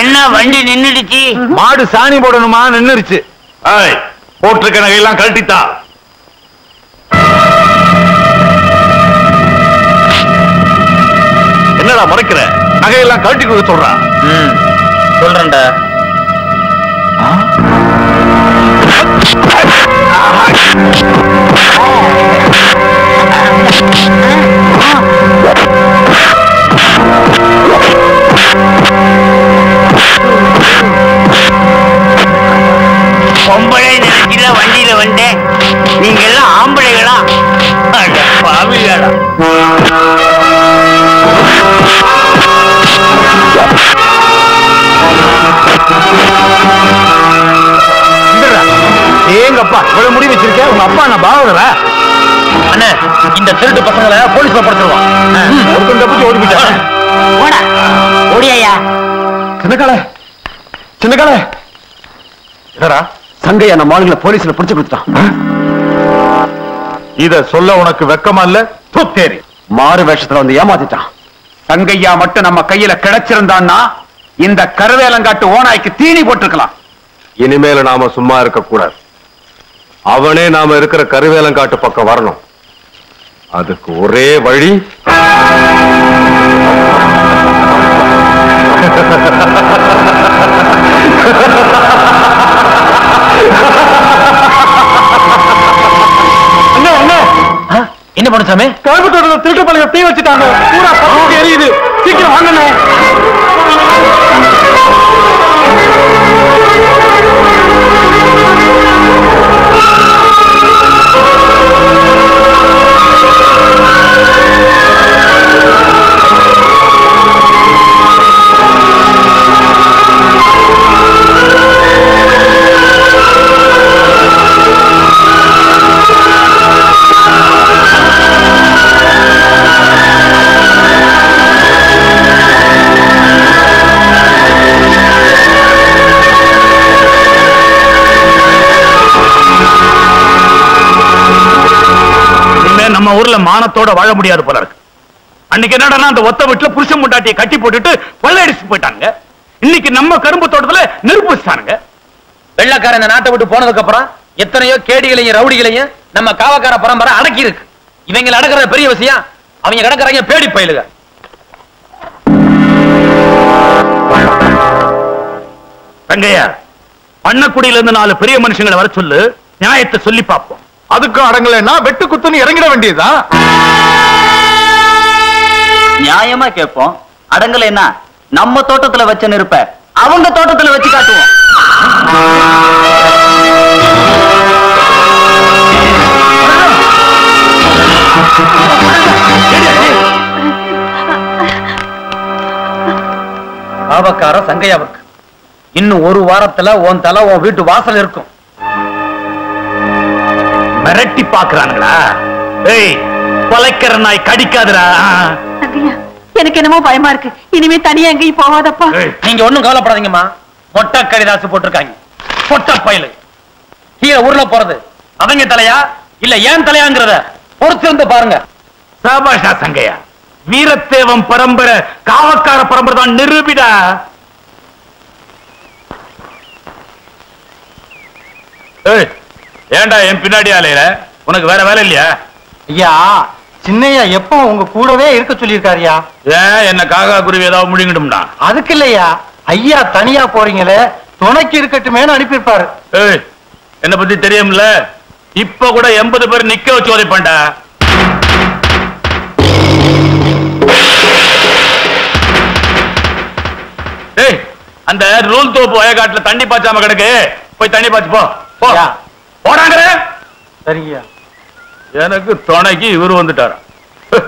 என்ன வண்டி நின்னுடுச்சு? மாடு சாணி போடணுமா? நின்னுருச்சு போட்டிருக்க நகையெல்லாம் கழட்டித்தா. என்னடா மறைக்கிற? நகையெல்லாம் கழட்டி கொடுக்க சொல்றான் சொல்றேன்டா. ஏங்கப்பா இவ்வளவு முடி வச்சிருக்க? உங்க அப்பா நான் பாவதவ அண்ணே இந்த திருட்டு பசங்களை போலீஸ்ல படுத்துருவான். ஒருத்தன் தப்பிச்சு ஓடி போயிட்டான் போடா. ஓடியா சின்னக்கால சின்னக்கால. என்னடா? சங்கையா நம்ம ஆளுங்களை போலீஸ்ல பிடிச்சு கொடுத்துட்டான். இத சொல்ல உனக்கு வெக்கமா இல்ல? துத்தேரி மாறு வேஷத்துல வந்து ஏமாத்திட்டான். தங்கையா மட்டும் நம்ம கையில கிடைச்சிருந்தான்னா இந்த கருவேலங்காட்டு ஓனாய்க்கு தீனி போட்டிருக்கலாம். இனிமேல நாம சும்மா இருக்க கூடாது அவனே நாம இருக்கிற கருவேலங்காட்டு பக்கம் வரணும். அதுக்கு ஒரே வழி. என்ன பண்ண சாமி? கருப்பு தோட்டத்தில் பழைய தீ வச்சுட்டாங்க. பூரா பக்கம் எரியுது. சீக்கிரம் வாங்கண்ணே. மானத்தோட வாழ முடியாது போல இருக்கு. அன்னைக்கு என்னடா அந்த ஒத்த வீட்டுல புருஷன் முட்டாட்டியை கட்டி போட்டுட்டு கொள்ளையடிச்சு போயிட்டாங்க இன்னைக்கு நம்ம கரும்பு தோட்டத்துல நெருப்பு வச்சுட்டானுங்க. வெள்ளக்காரன் இந்த நாட்டை விட்டு போனதுக்கு அப்புறம் எத்தனையோ கேடிகளையும் ரவுடிகளையும் நம்ம காவக்கார பரம்பரை அடக்கி இருக்கு. இவங்களை அடக்குற பெரிய விஷயம். அவங்க கிடக்குறாங்க பேடி பயிலுங்க தங்கையா பண்ணக்குடியில இருந்து நாலு பெரிய மனுஷங்களை வர சொல்லு. நியாயத்தை சொல்லி பார்ப்போம். அதுக்கும் அடங்கலைன்னா வெட்டு குத்துன்னு இறங்கிட வேண்டியதுதான். நியாயமா கேட்போம். அடங்கலைன்னா நம்ம தோட்டத்துல வச்ச நெருப்ப. அவங்க தோட்டத்துல வச்சு காட்டுவோம். பாவக்கார சங்கையாவுக்கு. இன்னும் ஒரு வாரத்துல உன் தலை உன் வீட்டு வாசல் இருக்கும். மிரட்டி பாக்குறானுங்களா ஏய் கொலைக்கிற நாய் கடிக்காதுடா எனக்கு என்னமோ பயமா இருக்கு. இனிமே தனியா எங்கேயும் போகாதப்பா. நீங்க ஒண்ணும் கவலைப்படாதீங்கம்மா. மொட்டை கடிதாசு போட்டிருக்காங்க. பொட்ட பயலு. கீழே உருள போறது. அவங்க தலையா? இல்ல ஏன் தலையாங்கிறத பொறுத்திருந்து பாருங்க. சாபாஷா சங்கையா வீரத்தேவம் பரம்பரை காவக்கார பரம்பரை தான் நிரூபிடா. ஏய், ஏன்டா என் பின்னாடி அலையிற உனக்கு வேற வேலை இல்லையா? ஐயா சின்னையா எப்போ உங்க கூடவே இருக்க சொல்லியிருக்காருயா? ஏன் என்ன காக்கா குருவி ஏதாவது முழுங்கிடும்டா அதுக்கு இல்லையா ஐயா தனியா போறீங்களே துணைக்கு இருக்கட்டுமேனு அனுப்பியிருப்பாரு. ஏய் என்ன பத்தி தெரியும்ல? இப்ப கூட எண்பது பேர் நிக்க வச்சு உதைப்பான்டா. ஏய் அந்த ரூல் தோப்பு வயக்காட்டுல தண்ணி பாய்ச்சாம கிடக்கு. போய் தண்ணி பாய்ச்சு போ. போ. யா. போடாங்கிற சரிங்கய்யா. எனக்கு துணைக்கு இவரு வந்துட்டாரா? ஆ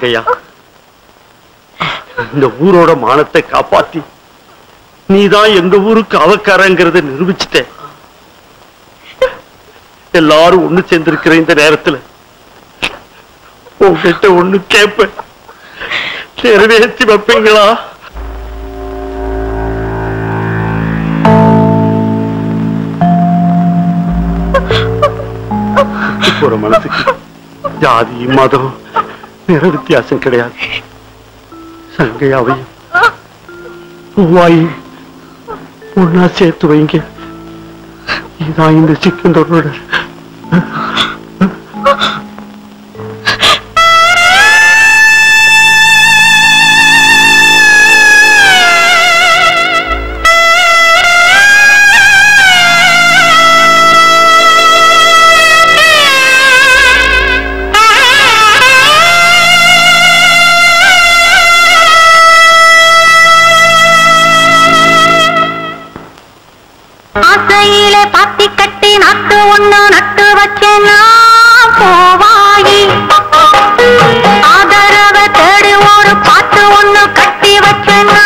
தங்கையா? இந்த ஊரோட மானத்தை காப்பாத்தி நீதான் எங்க ஊருக்கு அவக்காரங்கிறத நிரூபிச்சுட்ட எல்லாரும் ஒண்ணு சேர்ந்திருக்கிற இந்த நேரத்துல உங்ககிட்ட ஒண்ணு கேட்பேன். நிறைவேற்றி வைப்பீங்களா? போற மனசுக்கு ஜாதி மதம் நிற வித்தியாசம் கிடையாது சங்கையாவையும் பூவாயும் ஒன்னா சேர்த்து வைங்க இதான் இந்த சிக்கந்தரோட ஆசையிலே பாத்தி கட்டி நட்டு ஒண்ணு நட்டு வச்சேன்னா போவாயி. ஆதரவை தேடி ஒரு பாட்டு ஒண்ணு கட்டி வச்சேன்னா